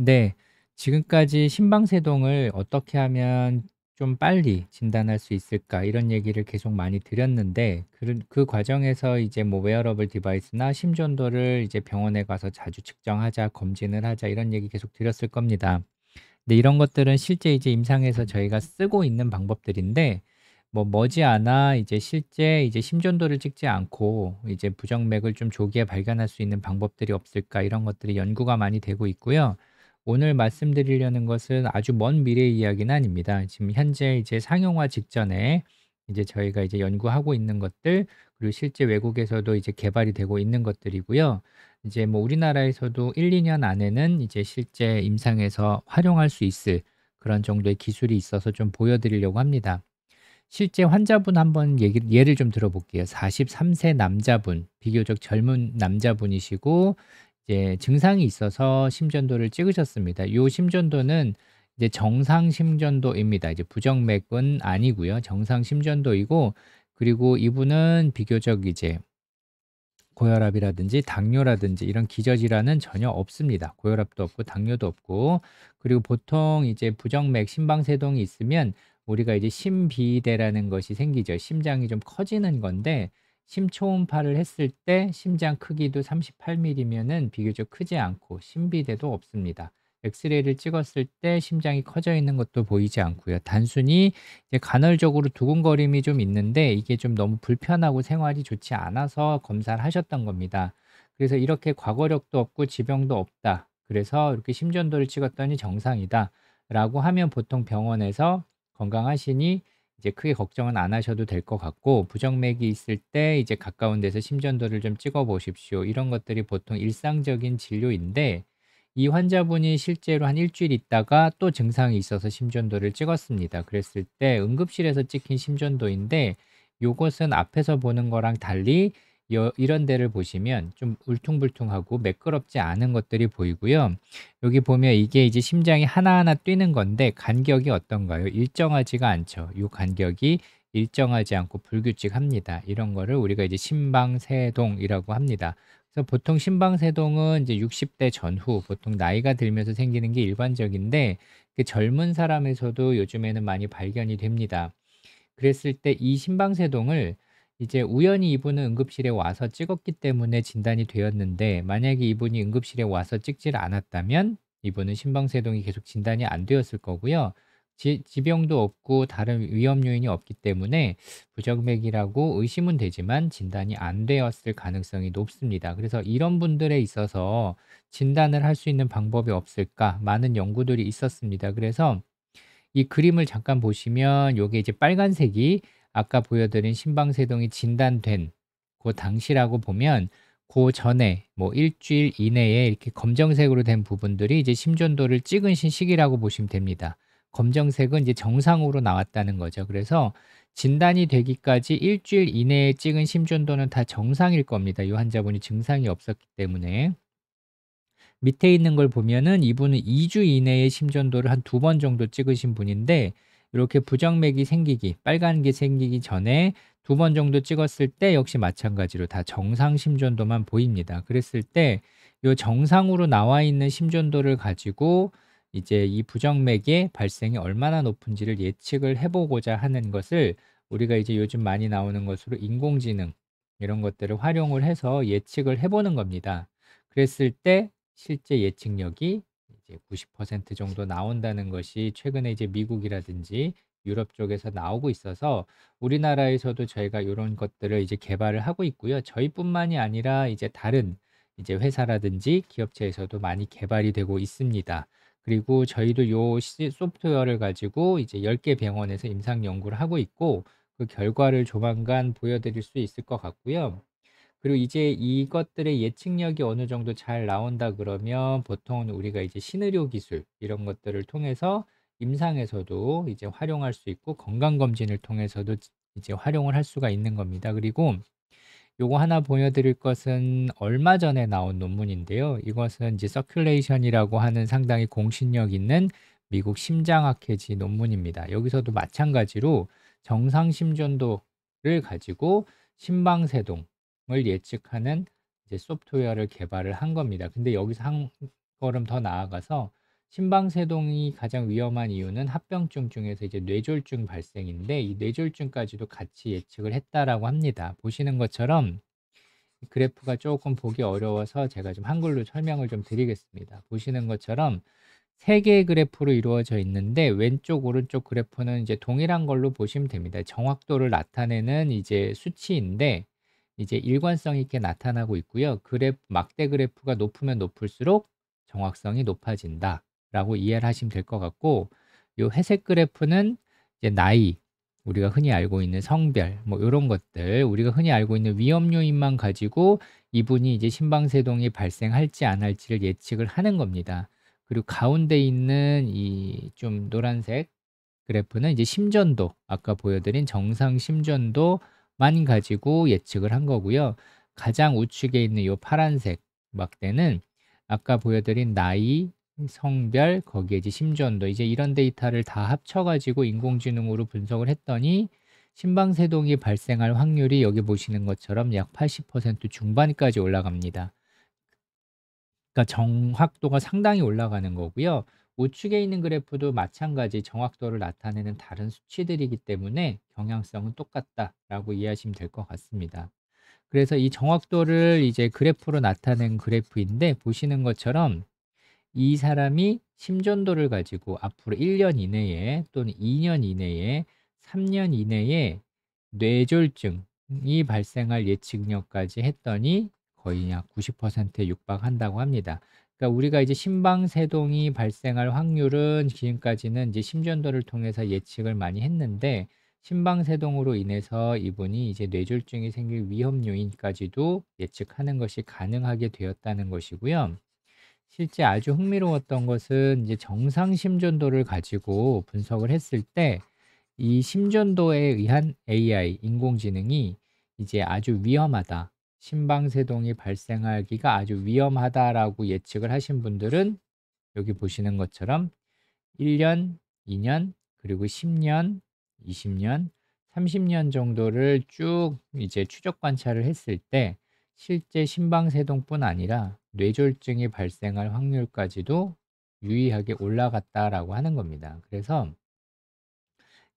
네. 지금까지 심방세동을 어떻게 하면 좀 빨리 진단할 수 있을까 이런 얘기를 계속 많이 드렸는데 그, 그 과정에서 이제 뭐 wearable device나 심전도를 이제 병원에 가서 자주 측정하자, 검진을 하자 이런 얘기 계속 드렸을 겁니다. 근데 이런 것들은 실제 이제 임상에서 저희가 쓰고 있는 방법들인데 뭐 머지않아 이제 실제 이제 심전도를 찍지 않고 이제 부정맥을 좀 조기에 발견할 수 있는 방법들이 없을까 이런 것들이 연구가 많이 되고 있고요. 오늘 말씀드리려는 것은 아주 먼 미래의 이야기는 아닙니다. 지금 현재 이제 상용화 직전에 이제 저희가 이제 연구하고 있는 것들 그리고 실제 외국에서도 이제 개발이 되고 있는 것들이고요. 이제 뭐 우리나라에서도 1, 2년 안에는 이제 실제 임상에서 활용할 수 있을 그런 정도의 기술이 있어서 좀 보여드리려고 합니다. 실제 환자분 한번 얘기, 예를 좀 들어볼게요. 43세 남자분, 비교적 젊은 남자분이시고 이제 증상이 있어서 심전도를 찍으셨습니다. 요 심전도는 이제 정상 심전도입니다. 이제 부정맥은 아니고요. 정상 심전도이고 그리고 이분은 비교적 이제 고혈압이라든지 당뇨라든지 이런 기저질환은 전혀 없습니다. 고혈압도 없고 당뇨도 없고 그리고 보통 이제 부정맥 심방세동이 있으면 우리가 이제 심비대라는 것이 생기죠. 심장이 좀 커지는 건데 심초음파를 했을 때 심장 크기도 38mm면은 비교적 크지 않고 심비대도 없습니다. 엑스레이를 찍었을 때 심장이 커져 있는 것도 보이지 않고요. 단순히 간헐적으로 두근거림이 좀 있는데 이게 좀 너무 불편하고 생활이 좋지 않아서 검사를 하셨던 겁니다. 그래서 이렇게 과거력도 없고 지병도 없다. 그래서 이렇게 심전도를 찍었더니 정상이다. 라고 하면 보통 병원에서 건강하시니 이제 크게 걱정은 안 하셔도 될 것 같고 부정맥이 있을 때 이제 가까운 데서 심전도를 좀 찍어 보십시오. 이런 것들이 보통 일상적인 진료인데 이 환자분이 실제로 한 일주일 있다가 또 증상이 있어서 심전도를 찍었습니다. 그랬을 때 응급실에서 찍힌 심전도인데 요것은 앞에서 보는 거랑 달리 여, 이런 데를 보시면 좀 울퉁불퉁하고 매끄럽지 않은 것들이 보이고요. 여기 보면 이게 이제 심장이 하나하나 뛰는 건데 간격이 어떤가요? 일정하지가 않죠. 이 간격이 일정하지 않고 불규칙합니다. 이런 거를 우리가 이제 심방세동이라고 합니다. 그래서 보통 심방세동은 이제 60대 전후 보통 나이가 들면서 생기는 게 일반적인데 그 젊은 사람에서도 요즘에는 많이 발견이 됩니다. 그랬을 때 이 심방세동을 이제 우연히 이분은 응급실에 와서 찍었기 때문에 진단이 되었는데 만약에 이분이 응급실에 와서 찍질 않았다면 이분은 심방세동이 계속 진단이 안 되었을 거고요. 지, 지병도 없고 다른 위험 요인이 없기 때문에 부정맥이라고 의심은 되지만 진단이 안 되었을 가능성이 높습니다. 그래서 이런 분들에 있어서 진단을 할 수 있는 방법이 없을까 많은 연구들이 있었습니다. 그래서 이 그림을 잠깐 보시면 요게 이제 빨간색이 아까 보여드린 심방세동이 진단된 그 당시라고 보면 그 전에 뭐 일주일 이내에 이렇게 검정색으로 된 부분들이 이제 심전도를 찍은 시기라고 보시면 됩니다. 검정색은 이제 정상으로 나왔다는 거죠. 그래서 진단이 되기까지 일주일 이내에 찍은 심전도는 다 정상일 겁니다. 이 환자분이 증상이 없었기 때문에. 밑에 있는 걸 보면은 이분은 2주 이내에 심전도를 한 두 번 정도 찍으신 분인데 이렇게 부정맥이 생기기, 빨간 게 생기기 전에 두 번 정도 찍었을 때 역시 마찬가지로 다 정상 심전도만 보입니다. 그랬을 때 이 정상으로 나와 있는 심전도를 가지고 이제 이 부정맥의 발생이 얼마나 높은지를 예측을 해보고자 하는 것을 우리가 이제 요즘 많이 나오는 것으로 인공지능 이런 것들을 활용을 해서 예측을 해보는 겁니다. 그랬을 때 실제 예측력이 이제 90% 정도 나온다는 것이 최근에 이제 미국이라든지 유럽 쪽에서 나오고 있어서 우리나라에서도 저희가 이런 것들을 이제 개발을 하고 있고요. 저희뿐만이 아니라 이제 다른 이제 회사라든지 기업체에서도 많이 개발이 되고 있습니다. 그리고 저희도 요 소프트웨어를 가지고 이제 10개 병원에서 임상 연구를 하고 있고 그 결과를 조만간 보여드릴 수 있을 것 같고요. 그리고 이제 이것들의 예측력이 어느 정도 잘 나온다 그러면 보통은 우리가 이제 신의료 기술 이런 것들을 통해서 임상에서도 이제 활용할 수 있고 건강검진을 통해서도 이제 활용을 할 수가 있는 겁니다. 그리고 요거 하나 보여드릴 것은 얼마 전에 나온 논문인데요. 이것은 이제 Circulation이라고 하는 상당히 공신력 있는 미국 심장학회지 논문입니다. 여기서도 마찬가지로 정상 심전도를 가지고 심방세동 을 예측하는 이제 소프트웨어를 개발을 한 겁니다. 근데 여기서 한 걸음 더 나아가서 심방세동이 가장 위험한 이유는 합병증 중에서 이제 뇌졸중 발생인데 이 뇌졸중까지도 같이 예측을 했다라고 합니다. 보시는 것처럼 그래프가 조금 보기 어려워서 제가 좀 한글로 설명을 좀 드리겠습니다. 보시는 것처럼 세 개의 그래프로 이루어져 있는데 왼쪽 오른쪽 그래프는 이제 동일한 걸로 보시면 됩니다. 정확도를 나타내는 이제 수치인데 이제 일관성 있게 나타나고 있고요. 그래프 막대 그래프가 높으면 높을수록 정확성이 높아진다 라고 이해를 하시면 될 것 같고 요 회색 그래프는 이제 나이 우리가 흔히 알고 있는 성별 뭐 이런 것들 우리가 흔히 알고 있는 위험 요인만 가지고 이분이 이제 심방세동이 발생할지 안 할지를 예측을 하는 겁니다. 그리고 가운데 있는 이 좀 노란색 그래프는 이제 심전도 아까 보여드린 정상 심전도 만 가지고 예측을 한 거고요. 가장 우측에 있는 이 파란색 막대는 아까 보여드린 나이, 성별, 거기에 이제 심전도 이제 이런 데이터를 다 합쳐가지고 인공지능으로 분석을 했더니 심방세동이 발생할 확률이 여기 보시는 것처럼 약 80% 중반까지 올라갑니다. 그러니까 정확도가 상당히 올라가는 거고요. 우측에 있는 그래프도 마찬가지 정확도를 나타내는 다른 수치들이기 때문에 경향성은 똑같다라고 이해하시면 될 것 같습니다. 그래서 이 정확도를 이제 그래프로 나타낸 그래프인데 보시는 것처럼 이 사람이 심전도를 가지고 앞으로 1년 이내에 또는 2년 이내에 3년 이내에 뇌졸중이 발생할 예측력까지 했더니 거의 약 90%에 육박한다고 합니다. 그러니까 우리가 이제 심방세동이 발생할 확률은 지금까지는 이제 심전도를 통해서 예측을 많이 했는데 심방세동으로 인해서 이분이 이제 뇌졸중이 생길 위험 요인까지도 예측하는 것이 가능하게 되었다는 것이고요. 실제 아주 흥미로웠던 것은 이제 정상 심전도를 가지고 분석을 했을 때 이 심전도에 의한 AI 인공지능이 이제 아주 위험하다. 심방세동이 발생하기가 아주 위험하다라고 예측을 하신 분들은 여기 보시는 것처럼 1년, 2년, 그리고 10년, 20년, 30년 정도를 쭉 이제 추적 관찰을 했을 때 실제 심방세동뿐 아니라 뇌졸중이 발생할 확률까지도 유의하게 올라갔다라고 하는 겁니다. 그래서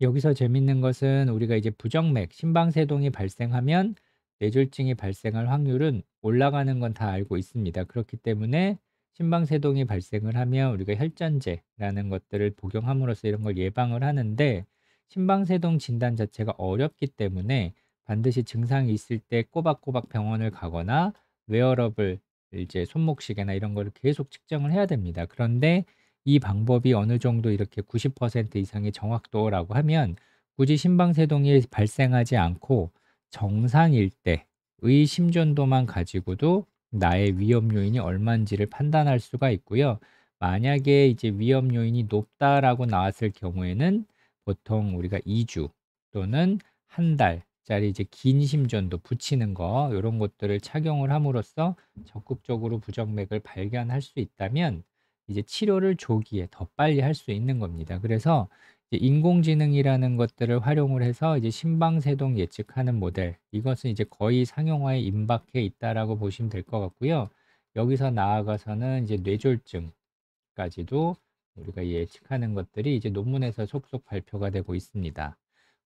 여기서 재밌는 것은 우리가 이제 부정맥, 심방세동이 발생하면 뇌졸중이 발생할 확률은 올라가는 건 다 알고 있습니다. 그렇기 때문에 심방세동이 발생을 하면 우리가 혈전제라는 것들을 복용함으로써 이런 걸 예방을 하는데 심방세동 진단 자체가 어렵기 때문에 반드시 증상이 있을 때 꼬박꼬박 병원을 가거나 웨어러블 이제 손목시계나 이런 거를 계속 측정을 해야 됩니다. 그런데 이 방법이 어느 정도 이렇게 90% 이상의 정확도라고 하면 굳이 심방세동이 발생하지 않고 정상일 때의 심전도만 가지고도 나의 위험 요인이 얼마인지를 판단할 수가 있고요. 만약에 이제 위험 요인이 높다라고 나왔을 경우에는 보통 우리가 2주 또는 한 달짜리 이제 긴 심전도 붙이는 거 이런 것들을 착용을 함으로써 적극적으로 부정맥을 발견할 수 있다면 이제 치료를 조기에 더 빨리 할 수 있는 겁니다. 그래서 인공지능이라는 것들을 활용을 해서 이제 심방세동 예측하는 모델 이것은 이제 거의 상용화에 임박해 있다라고 보시면 될 것 같고요. 여기서 나아가서는 이제 뇌졸중까지도 우리가 예측하는 것들이 이제 논문에서 속속 발표가 되고 있습니다.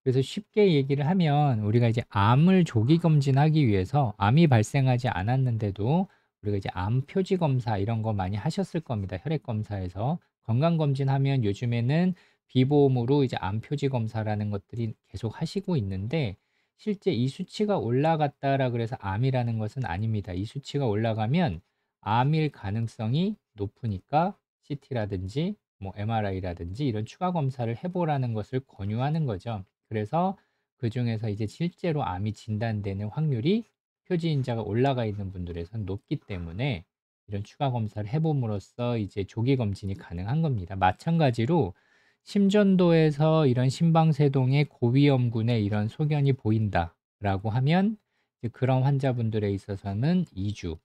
그래서 쉽게 얘기를 하면 우리가 이제 암을 조기 검진하기 위해서 암이 발생하지 않았는데도 우리가 이제 암 표지 검사 이런 거 많이 하셨을 겁니다. 혈액 검사에서 건강 검진하면 요즘에는 비보험으로 이제 암 표지 검사라는 것들이 계속 하시고 있는데 실제 이 수치가 올라갔다라 그래서 암이라는 것은 아닙니다. 이 수치가 올라가면 암일 가능성이 높으니까 CT라든지 뭐 MRI라든지 이런 추가 검사를 해보라는 것을 권유하는 거죠. 그래서 그 중에서 이제 실제로 암이 진단되는 확률이 표지인자가 올라가 있는 분들에선 높기 때문에 이런 추가 검사를 해봄으로써 이제 조기 검진이 가능한 겁니다. 마찬가지로 심전도에서 이런 심방세동의 고위험군에 이런 소견이 보인다라고 하면 그런 환자분들에 있어서는 2주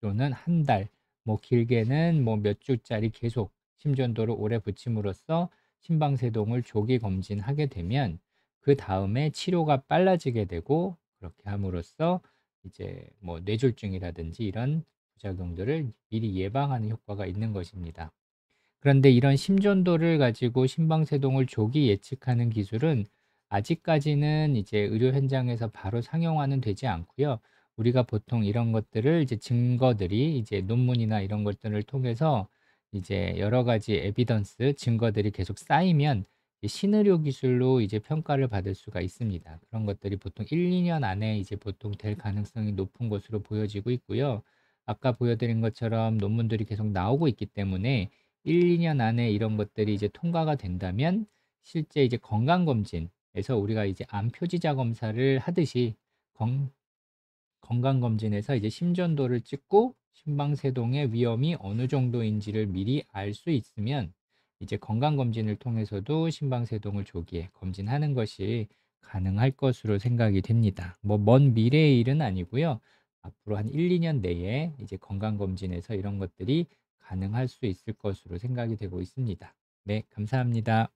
또는 한 달, 뭐 길게는 뭐 몇 주짜리 계속 심전도를 오래 붙임으로써 심방세동을 조기 검진하게 되면 그 다음에 치료가 빨라지게 되고 그렇게 함으로써 이제 뭐 뇌졸중이라든지 이런 부작용들을 미리 예방하는 효과가 있는 것입니다. 그런데 이런 심전도를 가지고 심방세동을 조기 예측하는 기술은 아직까지는 이제 의료 현장에서 바로 상용화는 되지 않고요. 우리가 보통 이런 것들을 이제 증거들이 이제 논문이나 이런 것들을 통해서 이제 여러 가지 에비던스 증거들이 계속 쌓이면 이 신의료 기술로 이제 평가를 받을 수가 있습니다. 그런 것들이 보통 1-2년 안에 이제 보통 될 가능성이 높은 것으로 보여지고 있고요. 아까 보여드린 것처럼 논문들이 계속 나오고 있기 때문에 1-2년 안에 이런 것들이 이제 통과가 된다면 실제 이제 건강검진에서 우리가 이제 암 표지자 검사를 하듯이 건 건강검진에서 이제 심전도를 찍고 심방세동의 위험이 어느 정도인지를 미리 알 수 있으면 이제 건강검진을 통해서도 심방세동을 조기에 검진하는 것이 가능할 것으로 생각이 됩니다. 뭐 먼 미래의 일은 아니고요. 앞으로 한 1-2년 내에 이제 건강검진에서 이런 것들이 가능할 수 있을 것으로 생각이 되고 있습니다. 네, 감사합니다.